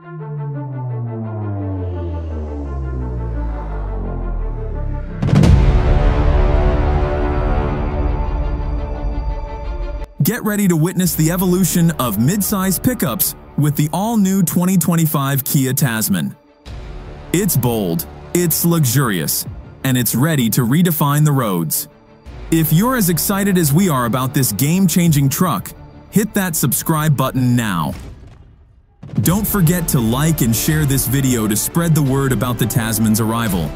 Get ready to witness the evolution of midsize pickups with the all-new 2025 Kia Tasman. It's bold, it's luxurious, and it's ready to redefine the roads. If you're as excited as we are about this game-changing truck, hit that subscribe button now. Don't forget to like and share this video to spread the word about the Tasman's arrival.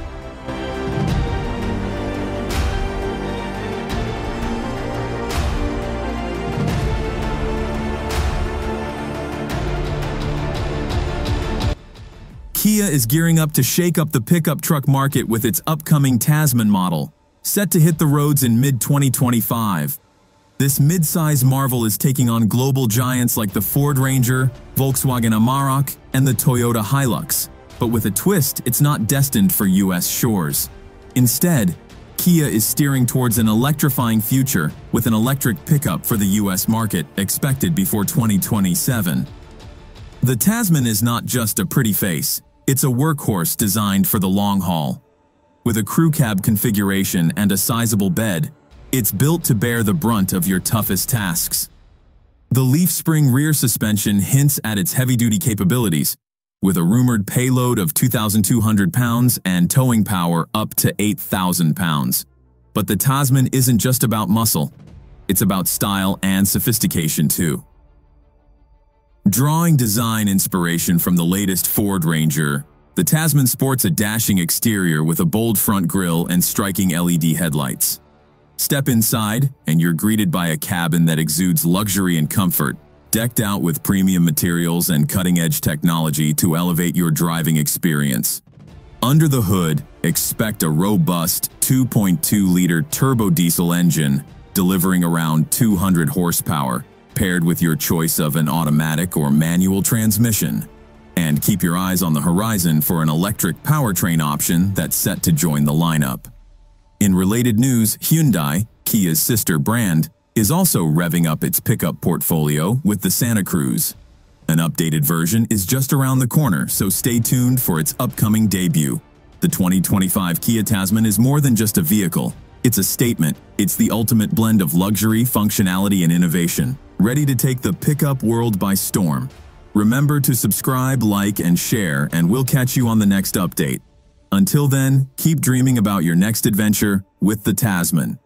Kia is gearing up to shake up the pickup truck market with its upcoming Tasman model, set to hit the roads in mid-2025. This mid-size marvel is taking on global giants like the Ford Ranger, Volkswagen Amarok, and the Toyota Hilux. But with a twist, it's not destined for US shores. Instead, Kia is steering towards an electrifying future with an electric pickup for the US market expected before 2027. The Tasman is not just a pretty face, it's a workhorse designed for the long haul. With a crew cab configuration and a sizable bed, it's built to bear the brunt of your toughest tasks. The leaf spring rear suspension hints at its heavy-duty capabilities, with a rumored payload of 2,200 pounds and towing power up to 8,000 pounds. But the Tasman isn't just about muscle, it's about style and sophistication too. Drawing design inspiration from the latest Ford Ranger, the Tasman sports a dashing exterior with a bold front grille and striking LED headlights. Step inside, and you're greeted by a cabin that exudes luxury and comfort, decked out with premium materials and cutting-edge technology to elevate your driving experience. Under the hood, expect a robust 2.2-liter turbo diesel engine delivering around 200 horsepower paired with your choice of an automatic or manual transmission. And keep your eyes on the horizon for an electric powertrain option that's set to join the lineup. In related news, Hyundai, Kia's sister brand, is also revving up its pickup portfolio with the Santa Cruz. An updated version is just around the corner, so stay tuned for its upcoming debut. The 2025 Kia Tasman is more than just a vehicle. It's a statement. It's the ultimate blend of luxury, functionality, and innovation ready to take the pickup world by storm. Remember to subscribe, like, and share, and we'll catch you on the next update. Until then, keep dreaming about your next adventure with the Tasman.